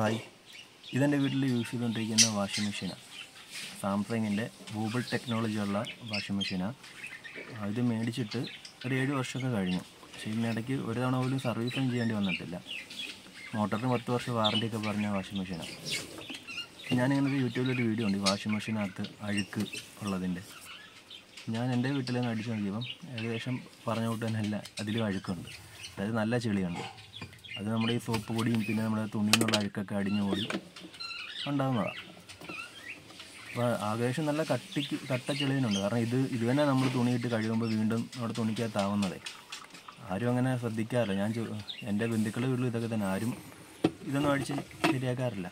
Hi. ഇതെന്റെ വീട്ടിൽ use ചെയ്തുകൊണ്ടിരിക്കുന്ന വാഷിംഗ് മെഷീനാണ് സാംസങ്ങിന്റെ ഗൂഗിൾ ടെക്നോളജി ഉള്ള വാഷിംഗ് മെഷീനാണ് ഇത് മേടിച്ചിട്ട് ഒരു ഏഴ് വർഷമൊക്കെ കഴിഞ്ഞു. പക്ഷേ ഇതിനിടയ്ക്ക് ഒരു തവണ പോലും സർവീസും ചെയ്യേണ്ടി വന്നിട്ടില്ല. മോട്ടറിന് പത്ത് വർഷം വാറണ്ടിയൊക്കെ പറഞ്ഞ വാഷിംഗ് മെഷീനാണ് ഞാനിങ്ങനെ ഒരു യൂട്യൂബിലൊരു വീഡിയോ ഉണ്ട് വാഷിംഗ് മെഷീനകത്ത് അഴുക്ക് ഉള്ളതിന്റെ. ഞാൻ എന്റെ വീട്ടിൽ നിന്ന് അടിച്ചു നോക്കിയപ്പം ഏകദേശം പറഞ്ഞ കൂട്ട് തന്നെ അതിലും അഴുക്കുണ്ട്. അതായത് നല്ല ചെളിയുണ്ട്. അത് നമ്മുടെ ഈ സോപ്പ് പൊടിയും പിന്നെ നമ്മുടെ തുണിയിൽ നിന്നുള്ള അഴുക്കൊക്കെ അടിഞ്ഞു പോയി. ഉണ്ടാകുന്നതാണ് അപ്പോൾ ആകേശം നല്ല കട്ടിക്ക് കട്ട ചെളിയുണ്ട് കാരണം ഇത് ഇത് തന്നെ നമ്മൾ തുണിയിട്ട് കഴിയുമ്പോൾ വീണ്ടും നമ്മുടെ തുണിക്കകത്താവുന്നതേ. ആരും അങ്ങനെ ശ്രദ്ധിക്കാറില്ല. ഞാൻ എന്റെ ബന്ധുക്കളുടെ വീട്ടിലും ഇതൊക്കെ തന്നെ. ആരും ഇതൊന്നും അടിച്ച് ശരിയാക്കാറില്ല.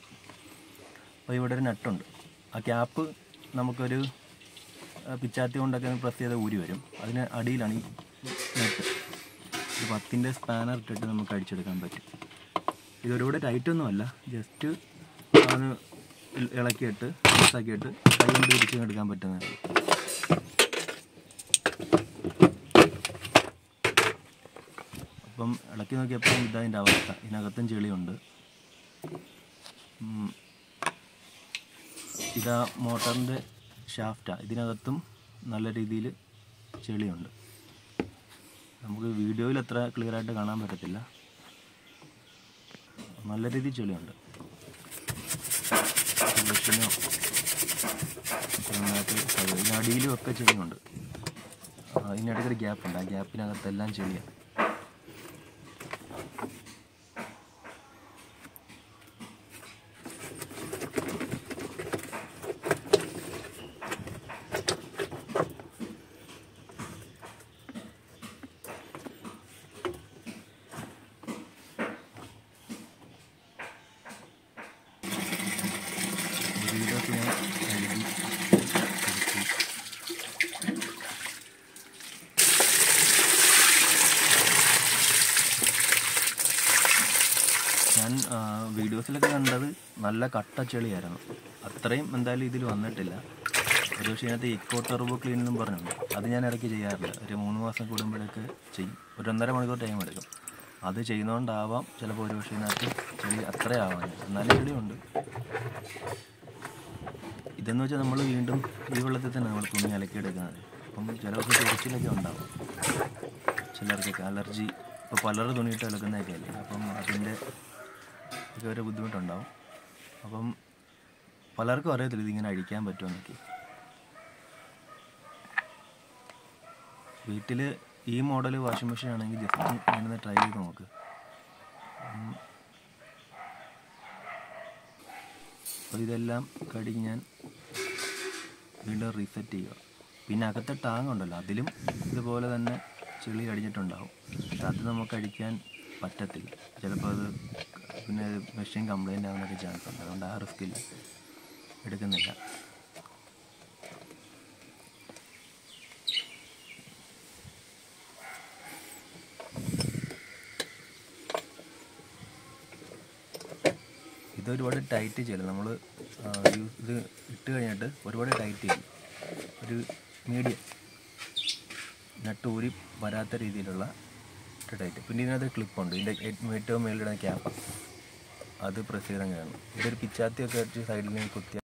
അപ്പോൾ ഇവിടെ ഒരു നട്ടുണ്ട്. ആ ക്യാപ്പ് നമുക്കൊരു പിച്ചാത്തി കൊണ്ടൊക്കെ പ്രസ് ചെയ്ത് ഊരി വരും. അതിന് അടിയിലാണ് ഈ നെറ്റ് ഒരു പത്തിന്റെ സ്പാനർ ഇട്ടിട്ട് നമുക്ക് അടിച്ചെടുക്കാൻ പറ്റും. ഇതൊരുപാട് ടൈറ്റൊന്നുമല്ല ജസ്റ്റ് അതിന് ഇളക്കിയിട്ട് മിക്സാക്കിയിട്ട് കൈ കൊണ്ട് പിടിച്ച് എടുക്കാൻ പറ്റുന്നതാണ് അപ്പം ഇളക്കി നോക്കിയപ്പോൾ ഇതതിന്റെ അവസ്ഥ. ഇതിനകത്തും ചെളിയുണ്ട്. ഇതാ മോട്ടറിന്റെ ഷാഫ്റ്റാണ് ഇതിനകത്തും നല്ല രീതിയിൽ ചെളിയുണ്ട്. നമുക്ക് വീഡിയോയിൽ അത്ര ക്ലിയർ ആയിട്ട് കാണാൻ പറ്റത്തില്ല. നല്ല രീതിയിൽ ചെളിയുണ്ട് മെഷീനോ നന്നായിട്ട് കഴിയും. ഇതിന് അടിയിലും ഒക്കെ ചെളിയുണ്ട് ആ, ഇതിനിടയ്ക്ക് ഒരു ഗ്യാപ്പുണ്ട് ആ ഗ്യാപ്പിനകത്തെല്ലാം ചെളിയാണ് വീടൊക്കെ ഞാൻ കഴുകി എടുത്തു ഞാൻ വീഡിയോസിലൊക്കെ കണ്ടത് നല്ല കട്ട ചെളിയായിരുന്നു. അത്രയും എന്തായാലും ഇതിൽ വന്നിട്ടില്ല. ഒരു പക്ഷേ ഇതിനകത്ത് ഇക്കോ ടെർബോ ക്ലീൻ എന്നും പറഞ്ഞുണ്ട് അത് ഞാൻ ഇടയ്ക്ക് ചെയ്യാറില്ല. ഒരു മൂന്ന് മാസം കൂടുമ്പോഴൊക്കെ ചെയ്യും. ഒരു ഒന്നര മണിക്കൂർ ടൈം എടുക്കും. അത് ചെയ്യുന്നതുകൊണ്ടാവാം ചിലപ്പോൾ ഒരു പക്ഷേ ഇതിനകത്ത് ചെളി അത്ര ആവാൻ എന്നാലും ചെളിയുണ്ട് ഇതെന്ന് വെച്ചാൽ നമ്മൾ വീണ്ടും ഈ വെള്ളത്തിൽ തന്നെ നമ്മൾ തുണി അലക്കിയെടുക്കുന്നത്. അപ്പം ചിലർക്ക് ചൊറിച്ചിലൊക്കെ ഉണ്ടാവും. ചിലർക്കൊക്കെ അലർജി. ഇപ്പോൾ പലരുടെ തുണിയിട്ട് അലക്കുന്നതൊക്കെ അല്ലേ അപ്പം അതിന്റെ ഒക്കെ ഒരു ബുദ്ധിമുട്ടുണ്ടാവും. അപ്പം പലർക്കും അറിയത്തില്ല ഇതിങ്ങനെ അഴിക്കാൻ പറ്റുമെന്നൊക്കെ വീട്ടിൽ ഈ മോഡൽ വാഷിംഗ് മെഷീൻ ആണെങ്കിൽ ജസ്റ്റ് ഞാനൊന്ന് ട്രൈ ചെയ്ത് നോക്ക്. അപ്പോൾ ഇതെല്ലാം കഴുകി ഞാൻ വീണ്ടും റീസെറ്റ് ചെയ്യുക. പിന്നെ അകത്തെ ടാങ് ഉണ്ടല്ലോ അതിലും ഇതുപോലെ തന്നെ ചെളി അടിഞ്ഞിട്ടുണ്ടാവും. അത് നമുക്ക് അടിക്കാൻ പറ്റത്തില്ല. ചിലപ്പോൾ അത് പിന്നെ മെഷീൻ കംപ്ലൈന്റ് ആകുന്നൊരു ചാൻസ് ഉണ്ട്. അതുകൊണ്ട് ആ റിസ്ക് ഇല്ല. എടുക്കുന്നില്ല. ഇത് ഒരുപാട് ടൈറ്റ് ചെയ്യല്ല നമ്മൾ ഇത് ഇട്ട് കഴിഞ്ഞിട്ട് ഒരുപാട് ടൈറ്റ് ചെയ്യും. ഒരു മീഡിയം നട്ട് ഊരി വരാത്ത രീതിയിലുള്ള ടൈറ്റ് പിന്നെ ഇതിനകത്ത് ക്ലിപ്പുണ്ട് ഇതിന്റെ ഏറ്റവും മേളിലിടുന്ന ക്യാപ്പ് അത് പ്രസിദ്ധം കാണും ഇതൊരു പിച്ചാത്തിയൊക്കെ വെച്ച് സൈഡിൽ നിന്ന് കുത്തി